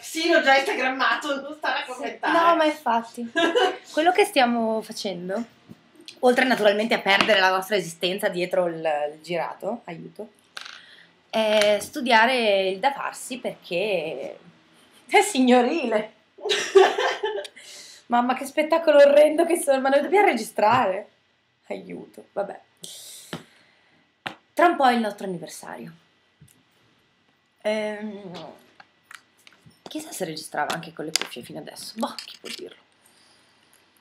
Sì, l'ho già instagrammato, non stare a commentare. No, ma infatti. Quello che stiamo facendo, oltre naturalmente a perdere la nostra esistenza dietro il, il girato, aiuto, è studiare il da farsi perché è signorile. Mamma, che spettacolo orrendo che sono, ma noi dobbiamo registrare. Aiuto, vabbè. Tra un po' è il nostro anniversario. Ehm, chissà se registrava anche con le cuffie fino adesso. Boh, chi può dirlo.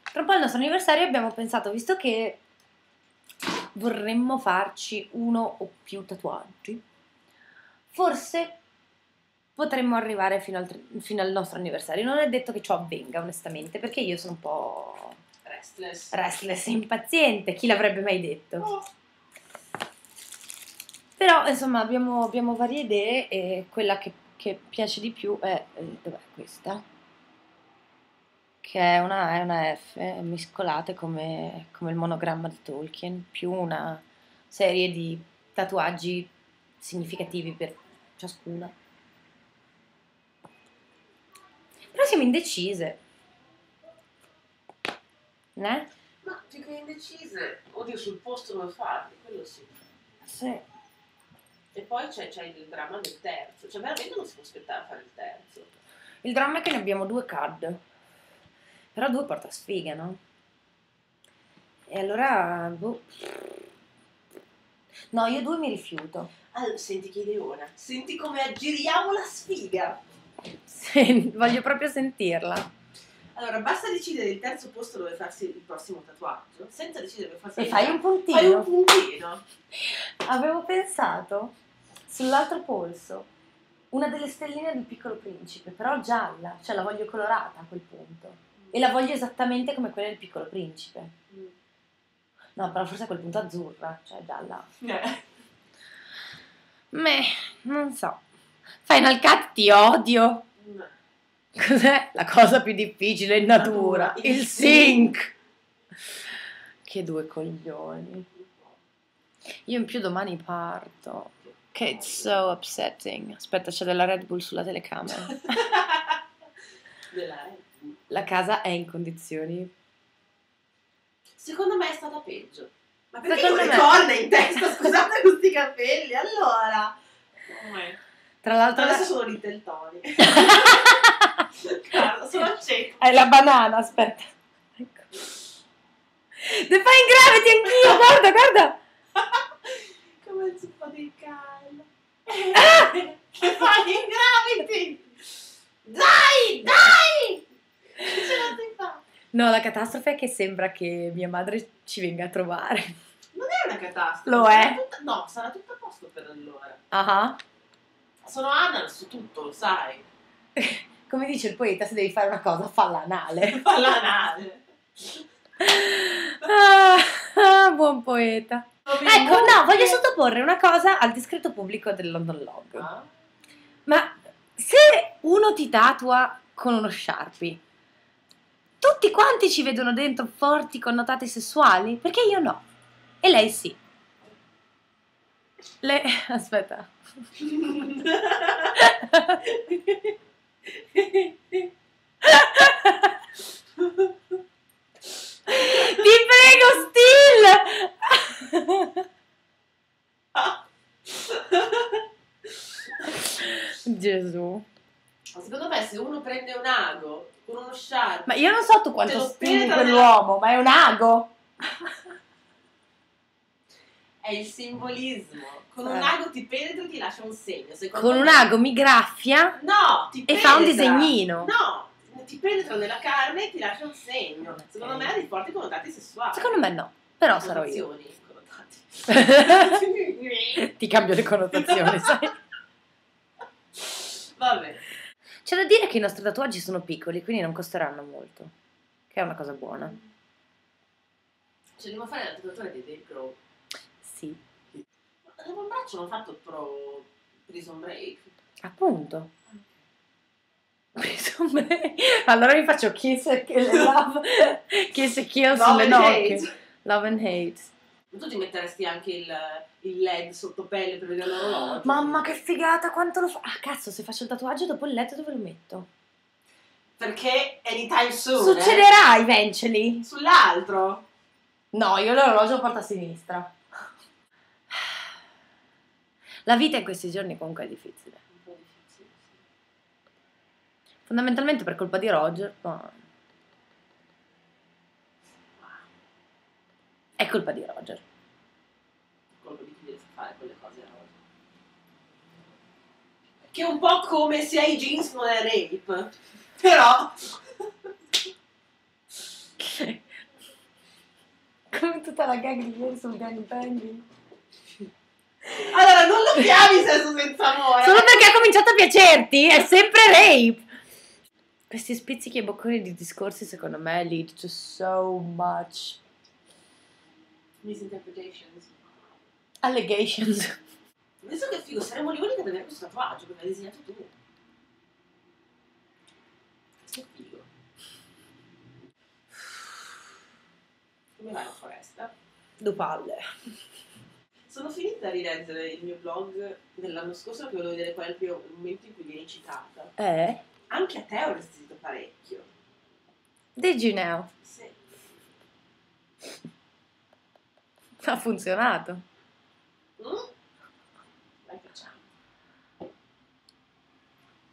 Tra un po' il nostro anniversario abbiamo pensato, visto che vorremmo farci uno o più tatuaggi, forse potremmo arrivare fino al, fino al nostro anniversario. Non è detto che ciò avvenga, onestamente, perché io sono un po' Restless. restless e impaziente, chi l'avrebbe mai detto? Oh. Però, insomma, abbiamo, abbiamo varie idee e quella che, che piace di più è... eh, dov'è questa? Che è una A e una F mescolate come, come il monogramma di Tolkien, più una serie di tatuaggi significativi per ciascuna. Però siamo indecise. Eh? Ma più che indecise, oddio, sul posto dove farli, quello sì. Sì. E poi c'è, c'è il dramma del terzo, cioè veramente non si può aspettare a fare il terzo. Il dramma è che ne abbiamo due card. Però due porta sfiga, no? E allora, boh. No, io due mi rifiuto. Allora, senti che ideona, senti come aggiriamo la sfiga. Sì, voglio proprio sentirla. Allora, basta decidere il terzo posto dove farsi il prossimo tatuaggio, senza decidere dove farsi E il fai un puntino. Fai un puntino. Avevo pensato sull'altro polso una delle stelline del piccolo principe, però gialla, cioè la voglio colorata a quel punto. E la voglio esattamente come quella del piccolo principe. No, però forse a quel punto azzurra, cioè gialla. Eh. Meh, non so. Final Cut ti odio. No. Cos'è la cosa più difficile in natura? Il il sync. Che due coglioni. Io in più domani parto. Che it's so upsetting. Aspetta, c'è della Red Bull sulla telecamera. La casa è in condizioni. Secondo me è stata peggio. Ma perché Secondo le corna in testa? Scusate questi capelli, allora. Tra l'altro, Adesso la- sono Little Tony. Guarda, sono accesa. è la banana. Aspetta. Ecco. The Fine Gravity anch'io. Guarda, guarda. Come il zuppo di caldo. Ah! Che fai in gravity? Dai, dai! Che ce la devi fare? No, la catastrofe è che sembra che mia madre ci venga a trovare. Non è una catastrofe. Lo è. tutta- no, sarà tutto a posto per allora. Ah. Sono Anna su tutto, lo sai. Come dice il poeta, se devi fare una cosa, falla anale. Fa l'anale. Ah, ah, buon poeta. Ecco, no, voglio sottoporre una cosa al discreto pubblico del London Log. Ah, Ma se uno ti tatua con uno Sharpie, tutti quanti ci vedono dentro forti connotati sessuali? Perché io no. E lei sì. Le... Aspetta. Ti prego, Still! Gesù. Secondo me se uno prende un ago con uno sharp Ma io non so tu quanto stimi quell'uomo, ma è un ago. È il simbolismo. Con un ago ti penetra e ti lascia un segno. Secondo Con me- un ago mi graffia No, ti e fa un penetra. disegnino. No, ti penetra nella carne e ti lascia un segno. Secondo me ha dei forti connotati sessuali. Secondo me no, però sarò io. Ti cambio le connotazioni, sai? Vabbè. C'è da dire che i nostri tatuaggi sono piccoli, quindi non costeranno molto. Che è una cosa buona. Cioè, devo fare la tatuatura di Dave Grohl. Sì, Ma l'avambraccio l'ho fatto pro Prison Break. appunto. Preso me. Allora mi faccio kiss e love, kiss e kill sulle nocche. Love and hate. Tu ti metteresti anche il, il LED sotto pelle per vedere l'orologio. Mamma che figata, quanto lo fa. Ah, cazzo, se faccio il tatuaggio dopo il letto dove lo metto? Perché anytime soon. eh. Succederà eventually. Sull'altro. No, io l'orologio lo porto a sinistra. La vita in questi giorni comunque è difficile. Un po' difficile. sì. Fondamentalmente per colpa di Roger, ma è colpa di Roger. Colpo di chi deve fare quelle cose a oggi. Che è un po' come se hai jeans non è rape. Però. Come tutta la gag di ieri sul gangbanging. Allora, non lo chiami sesso senza amore. Solo perché ha cominciato a piacerti, è sempre rape. Questi spizzichi e bocconi di discorsi secondo me lead to so much Misinterpretations. allegations. Adesso che figo, saremmo l'unica ad avere questo tatuaggio che l'hai disegnato tu. Che figo. Come va la foresta? Due palle. Sono finita a rileggere il mio blog dell'anno scorso perché volevo vedere qual è il primo momento in cui vieni citata. Eh? Anche a te ho resistito parecchio. Did you know? Sì. Ha funzionato. Mm? Dai, facciamo.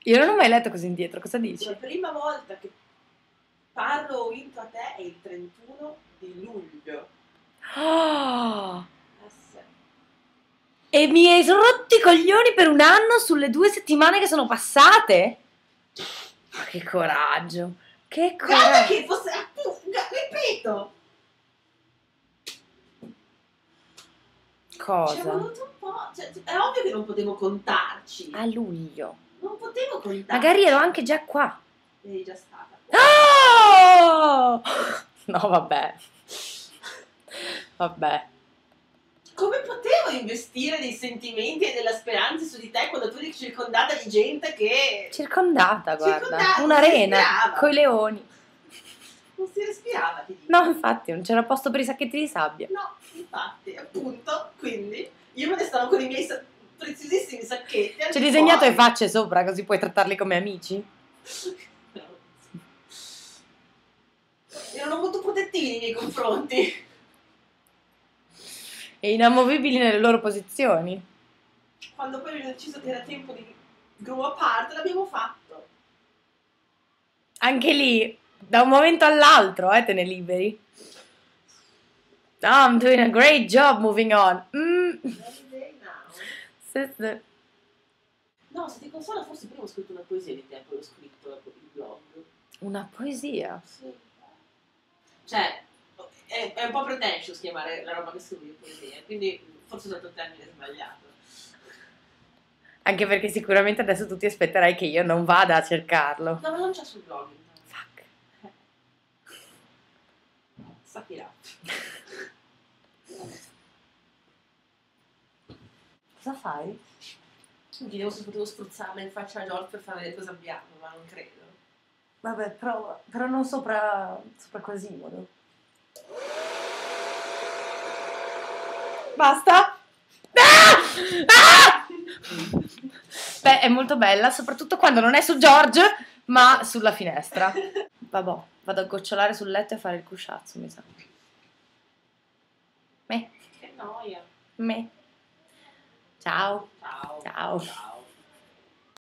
Io non ho mai letto così indietro, cosa dici? La prima volta che parlo o vinto a te è il 31 di luglio. Ah! E mi hai rotti i coglioni per un anno sulle due settimane che sono passate? Ma che coraggio! Che Guarda coraggio! che fosse ripeto, ci è Cosa? voluto un po', cioè, è ovvio che non potevo contarci, A luglio. non potevo contarci. Magari ero anche già qua. Eri già stata. Oh! No, vabbè. Vabbè. Come potevo investire dei sentimenti e della speranza su di te quando tu eri circondata di gente che Circondata, guarda. Circondata, Un'arena coi leoni. non si respirava, ti dico. No, infatti, non c'era posto per i sacchetti di sabbia. No, infatti, appunto, quindi io me ne stavo con i miei sa- preziosissimi sacchetti. C'è di disegnato fuori. le facce sopra, così puoi trattarli come amici. Erano molto protettivi nei miei confronti. E inamovibili nelle loro posizioni. Quando poi abbiamo deciso che era tempo di grow apart, l'abbiamo fatto. Anche lì, da un momento all'altro, eh, te ne liberi. Oh, I'm doing a great job moving on. Mm. Sister. No, se ti consola forse prima ho scritto una poesia di te, poi ho scritto il blog. Una poesia. Sì. Cioè, è, è un po' pretentious chiamare la roba che scrivi poesia, quindi forse ho usato il termine sbagliato. Anche perché sicuramente adesso tu ti aspetterai che io non vada a cercarlo. No, ma non c'è sul blog. intanto. Fuck. Sapirà. Cosa fai? Chiedevo se potevo spruzzarla in faccia a George per far vedere cosa abbiamo, ma non credo. Vabbè, però, però non sopra, sopra Quasimodo. Basta? Ah! Ah! Beh, è molto bella, soprattutto quando non è su George, ma sulla finestra. Vabbè, vado a gocciolare sul letto e a fare il cusciazzo, mi sa. Me, Che noia. me. Ciao. Ciao. Ciao. Ciao.